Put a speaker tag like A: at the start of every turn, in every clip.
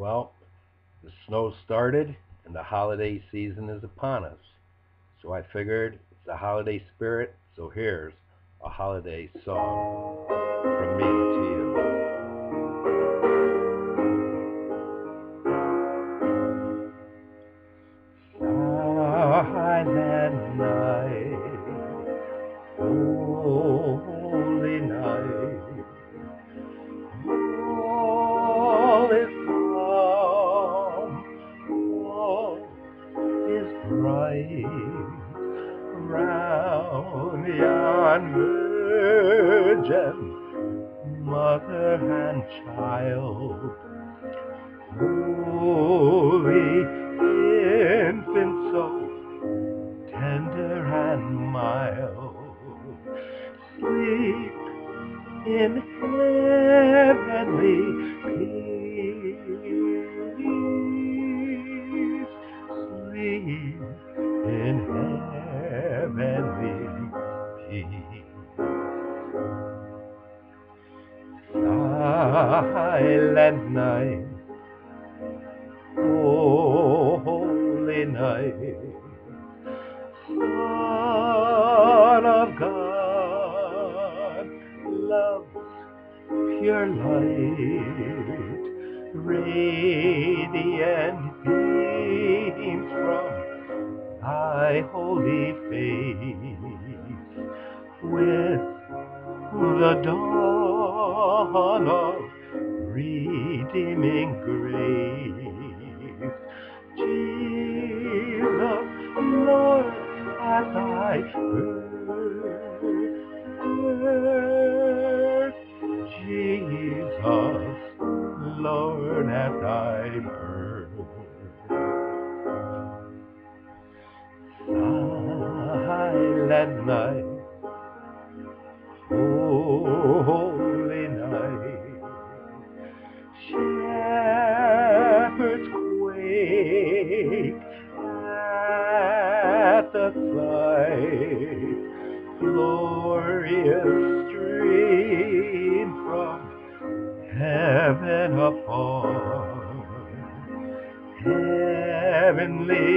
A: Well, the snow started and the holiday season is upon us. So I figured it's the holiday spirit, so here's a holiday song bright round yon virgin, mother and child, holy infant so tender and mild, sleep in heavenly peace, sleep in heavenly peace. Silent night, holy night, Son of God, love's pure light, radiant from thy holy face, with the dawn of redeeming grace. Jesus, Lord, at thy birth. Jesus, Lord, at thy birth. Silent night, holy night, shepherds quake at the sight, glorious stream from heaven upon, heavenly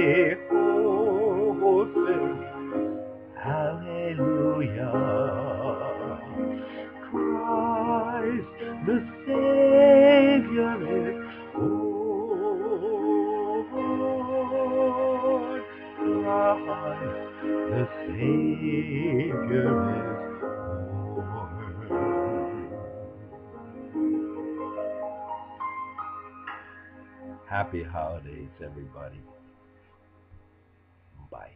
A: Christ the Savior is born. Christ the Savior is. Happy holidays, everybody. Bye.